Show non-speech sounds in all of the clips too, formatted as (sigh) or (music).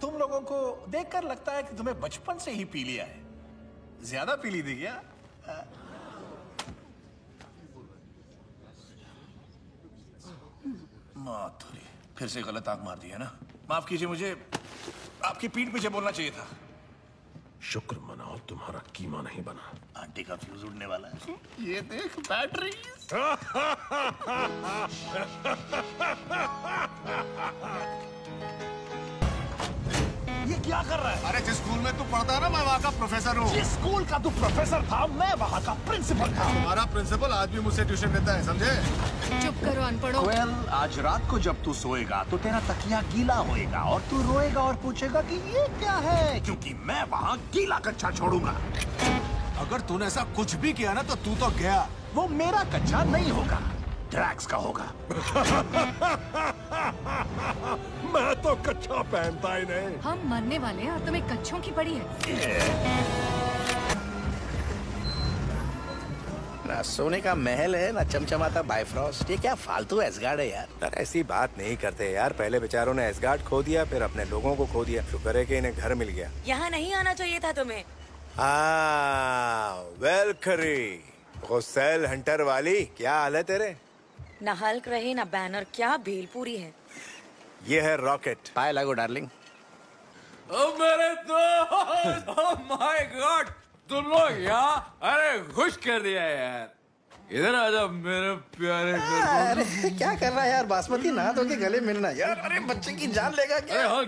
तुम लोगों को देखकर लगता है कि तुम्हें बचपन से ही पी लिया है। ज़्यादा पी ली थी क्या? माधुरी फिर से गलत आग मार दी है ना? माफ़ कीजिए मुझे आपकी पीठ पीछे बोलना चाहिए था। शुक्र मनाओ तुम्हारा कीमा नहीं बना। आंटी का फ्यूज उड़ने वाला है। ये देख बैटरी (laughs) क्या कर रहा है? अरे जिस स्कूल में तू पढ़ता ना मैं वहाँ का प्रोफेसर हूँ। जिस स्कूल का तू प्रोफेसर था मैं वहाँ का प्रिंसिपल था। हमारा प्रिंसिपल आज भी मुझसे ट्यूशन लेता है समझे? चुप करो अनपढ़ो। वेल आज रात को जब तू सोएगा तो तेरा तकिया गीला होएगा और तू रोएगा और पूछेगा कि ये क्या है? क्योंकि मैं वहाँ गीला कच्चा छोड़ूँगा। अगर तूने ऐसा कुछ भी किया ना तो तू तो गया। वो मेरा कच्चा नहीं होगा ड्रैक्स का होगा। (laughs) तो कच्चा पहनता ही नहीं हम मरने वाले हैं और तुम्हें कच्छों की पड़ी है। ना सोने का महल है ना चमचमाता बायफ्रॉस्ट ये क्या फालतू एसगार्ड है यार? यार ऐसी बात नहीं करते यार। पहले बेचारों ने एसगार्ड खो दिया फिर अपने लोगों को खो दिया। शुक्र है कि इन्हें घर मिल गया। यहाँ नहीं आना चाहिए था तुम्हें। वेल खरी गुस्सेल हंटर वाली क्या हाल है तेरे? न हल्क रही न बैनर क्या भेलपूरी है। ये है रॉकेट। पाए लागो डार्लिंग। ओ मेरे दोस्त! Oh my god! तुम लोग यहाँ अरे खुश कर दिया यार। इधर आ जाओ मेरे प्यारे अरे क्या कर रहा है यार? बासमती ना तो के गले मिलना। यार अरे बच्चे की जान लेगा अरे क्या हाँ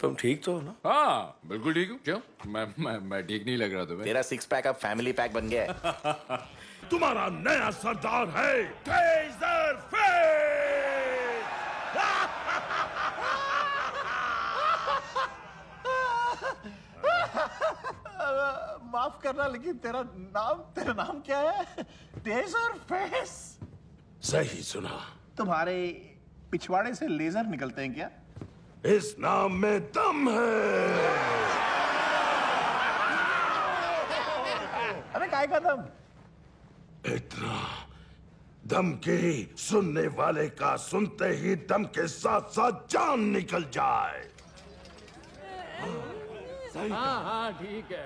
तुम ठीक तो हो ना? हाँ बिल्कुल ठीक हूँ। क्यों? मैं मैं मैं ठीक नहीं लग रहा तुम्हें। तेरा सिक्स पैक अब फैमिली पैक बन गया है। (laughs) तुम्हारा नया सरदार है टेजर फेस माफ़ करना लेकिन तेरा नाम तेरा नाम क्या है? टेजर फेस सही सुना। तुम्हारे पिछवाड़े से लेजर निकलते हैं क्या? इस नाम में दम है। अरे काय का दम? इतना दम की सुनने वाले का सुनते ही दम के साथ साथ जान निकल जाए। हाँ हाँ ठीक है।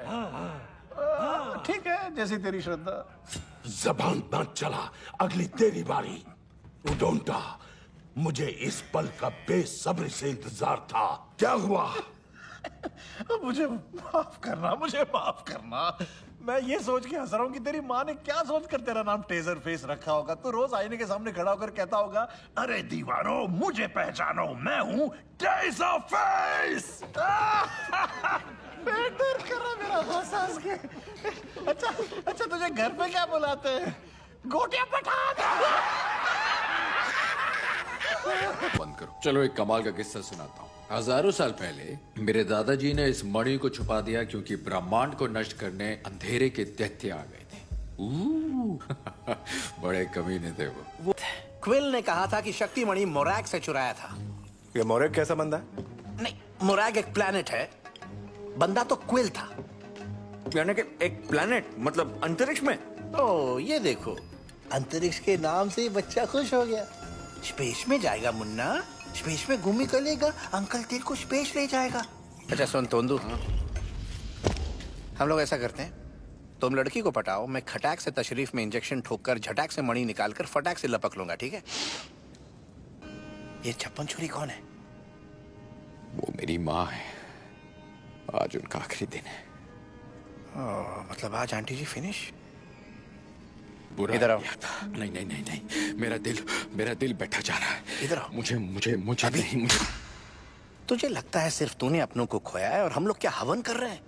जैसी तेरी श्रद्धा। जबान ना चला अगली तेरी बारी। उडोंटा मुझे इस पल का बेसब्री से इंतज़ार था। क्या हुआ? (laughs) मुझे माफ़ करना मुझे माफ़ करना। मैं ये सोच के हंस रहा हूँ कि तेरी माँ ने क्या सोच कर तेरा नाम टेजर फेस रखा होगा। तू रोज आईने के सामने खड़ा होकर कहता होगा अरे दीवारों मुझे पहचानो मैं हूँ टेजर फेस! (laughs) (laughs) बेटर कर रहा मेरा हंस हंस के। अच्छा अच्छा तुझे घर पे क्या बुलाते हैं? गोटियाँ पठान बंद करो। चलो एक कमाल का किस्सा सुनाता हूँ। हज़ारों साल पहले मेरे दादाजी ने इस मणि को छुपा दिया क्योंकि ब्रह्मांड को नष्ट करने अंधेरे के दैत्य आ गए थे। ऊ, (laughs) बड़े कमीने थे वो। क्विल ने कहा था कि शक्ति मणि मोरैग से चुराया था। ये मोरेक कैसा बंदा है? नहीं मोरैग एक प्लेनेट है। बंदा तो क्विल था। यानी कि एक प्लेनेट मतलब अंतरिक्ष में। ओ ये देखो अंतरिक्ष के नाम से बच्चा खुश हो गया। स्पेस में जाएगा मुन्ना स्पेस में घूमी करेगा अंकल तेरे को स्पेस ले जाएगा। अच्छा सुन तोंदू। हम लोग ऐसा करते हैं तुम लड़की को पटाओ मैं खटाक से तशरीफ़ में इंजेक्शन ठोककर झटाक से मणि निकालकर फटाक से लपक लूँगा ठीक है? ये छप्पन छुरी कौन है? वो मेरी माँ है। आज उनका आखिरी दिन है। ओ, मतलब आज आंटी जी फिनिश बुरा इधर आओ। नहीं नहीं नहीं नहीं। मेरा दिल मेरा दिल बैठा जा रहा है। इधर आओ। मुझे मुझे मुझे अभी? नहीं मुझे तुझे लगता है सिर्फ़ तूने अपनों को खोया है और हम लोग क्या हवन कर रहे हैं?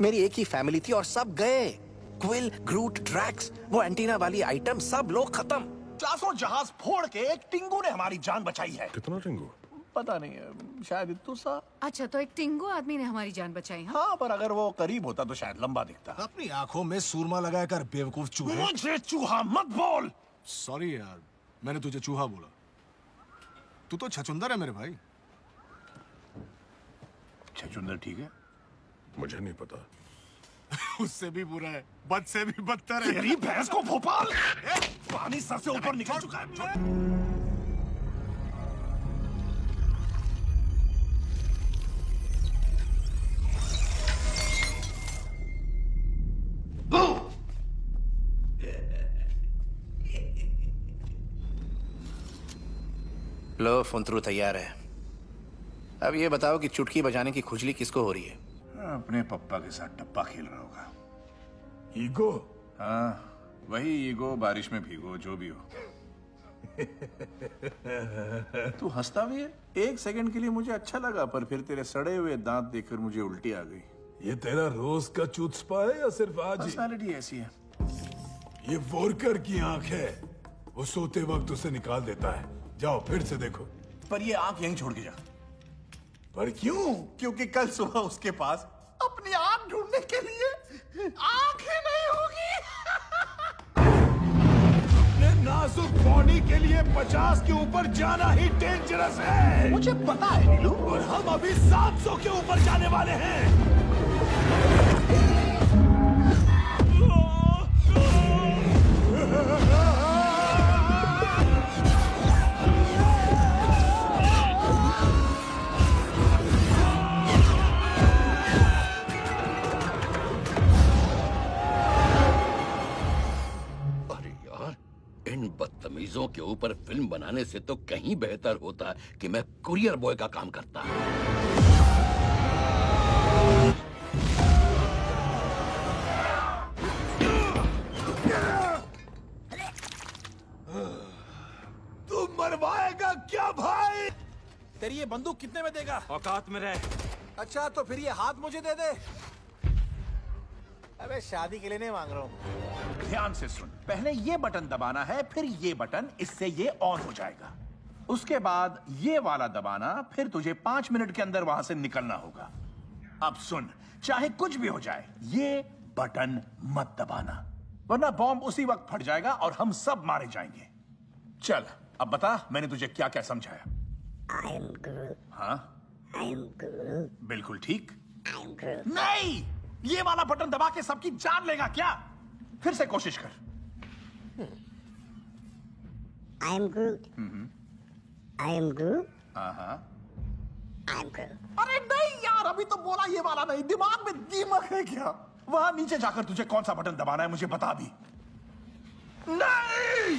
मेरी एक ही फैमिली थी और सब गए। क्विल ग्रूट ड्रैक्स वो एंटीना वाली आइटम सब लोग खत्म। चारों जहाज़ फोड़ के एक टिंगू ने हमारी जान बचाई है। कितना टिंगू? पता नहीं है शायद इतू सा। अच्छा तो एक टिंगू आदमी ने हमारी जान बचाई हाँ? हाँ पर अगर वो करीब होता तो शायद लंबा दिखता। अपनी आँखों में सूरमा लगाकर बेवकूफ़ चूहे। मुझे चूहा मत बोल! सॉरी यार मैंने तुझे चूहा बोला। तू तो छचुंदर है मेरे भाई। छचुंदर ठीक है? मुझे नहीं पता। (laughs) उससे भी बुरा है बद से भी बदतर है। तेरी भैंस को भोपाल! पानी सर से ऊपर निकल चुका है। लो फुंतरू तैयार है। अब ये बताओ कि चुटकी बजाने की खुजली किसको हो रही है? अपने पप्पा के साथ टप्पा खेल रहा होगा। ईगो हाँ वही ईगो बारिश में भीगो जो भी हो। (laughs) तू हंसता भी है? एक सेकंड के लिए मुझे अच्छा लगा पर फिर तेरे सड़े हुए दांत देखकर मुझे उल्टी आ गई। ये तेरा रोज का चुत्सपा है या सिर्फ़ आज पर्सनालिटी ऐसी है। ये वोरकर की आँख है। वो सोते वक्त उसे निकाल देता है। जाओ फिर से देखो। पर ये आँख यहीं छोड़ के जा। पर क्यों? क्योंकि कल सुबह उसके पास अपनी आँख ढूँढने के लिए आँख ही नहीं होगी। अपने नाजुक बॉडी के लिए पचास के ऊपर जाना ही डेंजरस है। मुझे पता है नीलू। और हम अभी सात सौ के ऊपर जाने वाले हैं। बदतमीजों के ऊपर फ़िल्म बनाने से तो कहीं बेहतर होता कि मैं कुरियर बॉय का काम करता। तू मरवाएगा क्या भाई? तेरी ये बंदूक कितने में देगा? औकात में रहे। अच्छा तो फिर ये हाथ मुझे दे दे। अबे शादी के लिए नहीं मांग रहा हूँ। ध्यान से सुन। पहले ये बटन दबाना है फिर ये बटन इससे ये ऑन हो जाएगा। उसके बाद ये वाला दबाना फिर तुझे पाँच मिनट के अंदर वहाँ से निकलना होगा। अब सुन चाहे कुछ भी हो जाए ये बटन मत दबाना वरना बॉम्ब उसी वक्त फट जाएगा और हम सब मारे जाएँगे। चल अब बता मैंने तुझे क्या क्या समझाया. हाँ. बिल्कुल ठीक. नहीं! ये वाला बटन दबा के सबकी जान लेगा क्या? फिर से कोशिश कर। Am Groot. I am Groot. हाँ I am अरे नहीं यार अभी तो बोला ये वाला नहीं। दिमाग में दीमक है क्या? वहाँ नीचे जाकर तुझे कौन सा बटन दबाना है मुझे बता दी। नहीं!